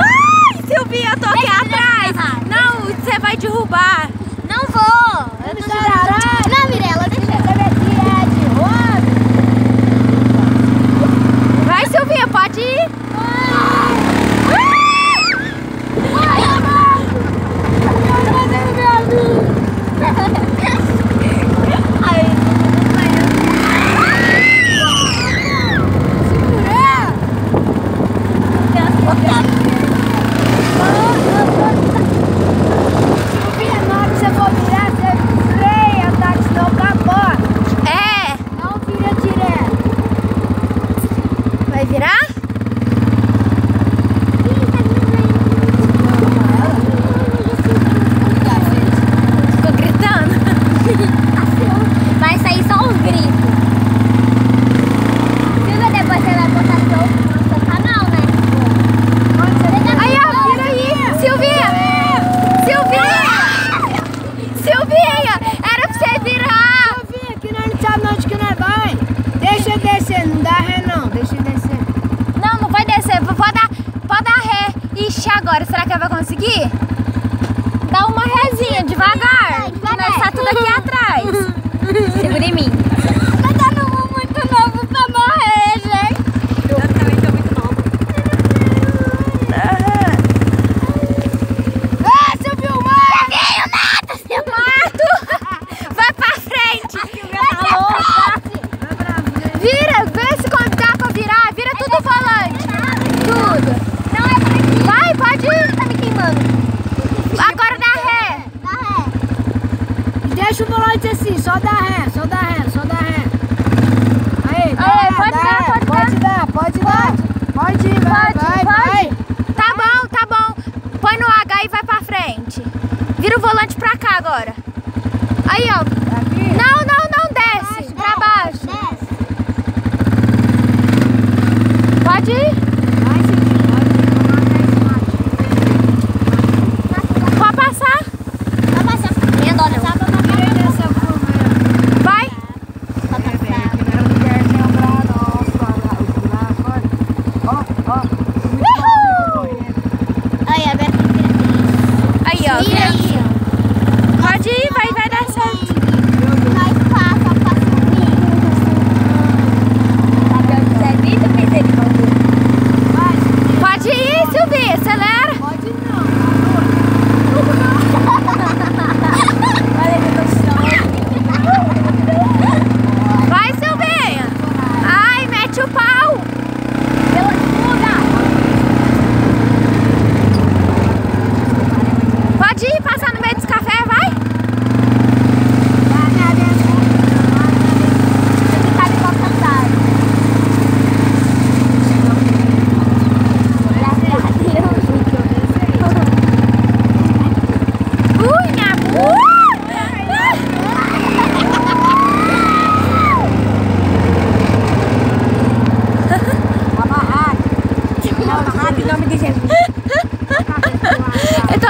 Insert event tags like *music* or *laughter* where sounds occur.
Ai, Silvia, eu toquei atrás. Não, você vai derrubar. agora. Será que ela vai conseguir? Dá uma rezinha, devagar. devagar. Nós tudo aqui atrás. *laughs* Segura em mim. volante assim, só dá ré, só dá ré, só dá ré. Aí, dá Aê, pode, dá dar, ré. Pode, pode dar, pode, dar, pode, pode ir, vai, pode, vai, vai. Tá bom, tá bom. Põe no H e vai pra frente. Vira o volante pra cá agora. Aí, ó. difícil ver, você leva. आदि नॉमिटिशन *laughs*